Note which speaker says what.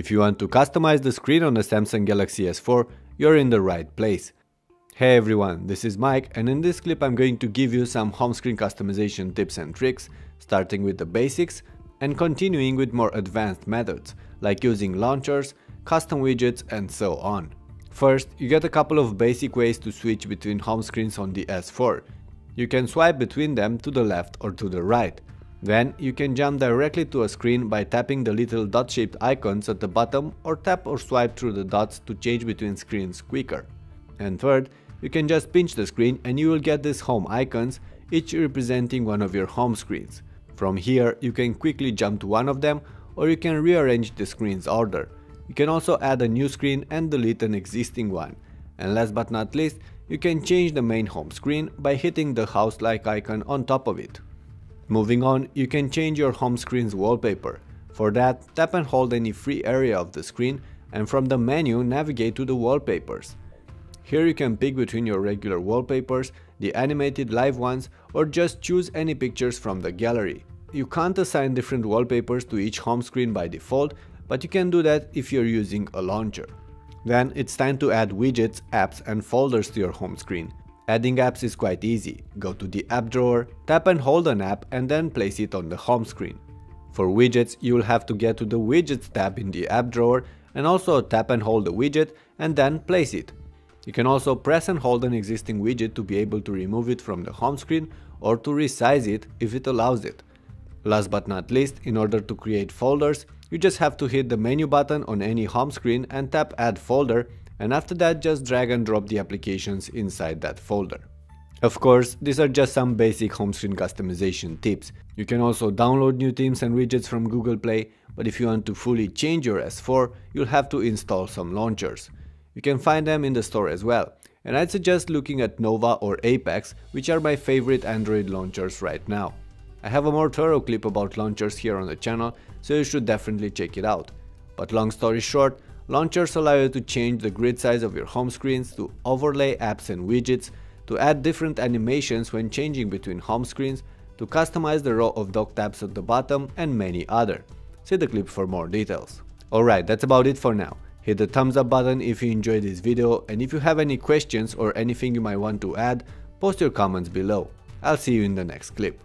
Speaker 1: If you want to customize the screen on the Samsung Galaxy S4, you're in the right place. Hey everyone, this is Mike and in this clip I'm going to give you some home screen customization tips and tricks, starting with the basics and continuing with more advanced methods, like using launchers, custom widgets and so on. First, you get a couple of basic ways to switch between home screens on the S4. You can swipe between them to the left or to the right. Then, you can jump directly to a screen by tapping the little dot-shaped icons at the bottom or tap or swipe through the dots to change between screens quicker. And third, you can just pinch the screen and you will get these home icons, each representing one of your home screens. From here, you can quickly jump to one of them or you can rearrange the screen's order. You can also add a new screen and delete an existing one. And last but not least, you can change the main home screen by hitting the house-like icon on top of it. Moving on, you can change your home screen's wallpaper. For that, tap and hold any free area of the screen and from the menu navigate to the wallpapers. Here you can pick between your regular wallpapers, the animated live ones or just choose any pictures from the gallery. You can't assign different wallpapers to each home screen by default but you can do that if you're using a launcher. Then it's time to add widgets, apps and folders to your home screen. Adding apps is quite easy. Go to the app drawer, tap and hold an app and then place it on the home screen. For widgets, you'll have to get to the widgets tab in the app drawer and also tap and hold the widget and then place it. You can also press and hold an existing widget to be able to remove it from the home screen or to resize it if it allows it. Last but not least, in order to create folders, you just have to hit the menu button on any home screen and tap add folder and after that just drag and drop the applications inside that folder. Of course, these are just some basic home screen customization tips. You can also download new themes and widgets from Google Play, but if you want to fully change your S4, you'll have to install some launchers. You can find them in the store as well, and I'd suggest looking at Nova or Apex, which are my favorite Android launchers right now. I have a more thorough clip about launchers here on the channel, so you should definitely check it out. But long story short, launchers allow you to change the grid size of your home screens, to overlay apps and widgets, to add different animations when changing between home screens, to customize the row of dock tabs at the bottom and many other. See the clip for more details. Alright, that's about it for now. Hit the thumbs up button if you enjoyed this video and if you have any questions or anything you might want to add, post your comments below. I'll see you in the next clip.